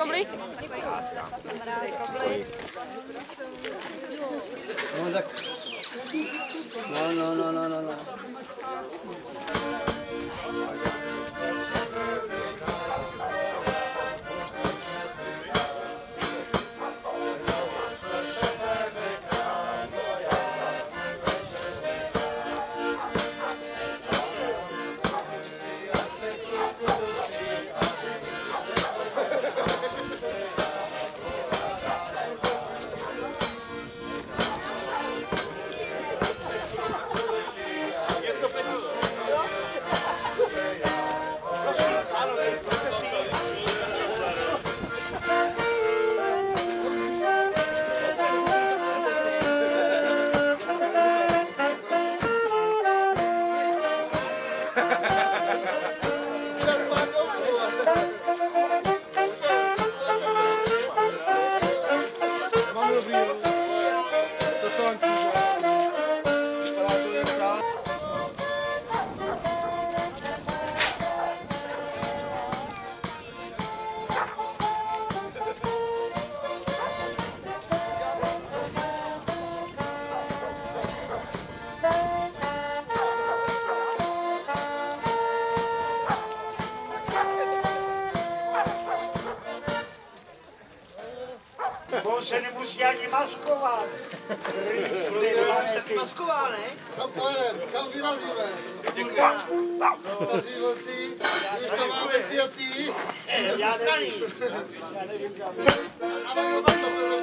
Velkommen. Se nemusí ani maskovat. Maskovaný? Kam pojedem? Kam vyrazíme? Staří vlci, už to máme sjatý. Já nevím. A pak se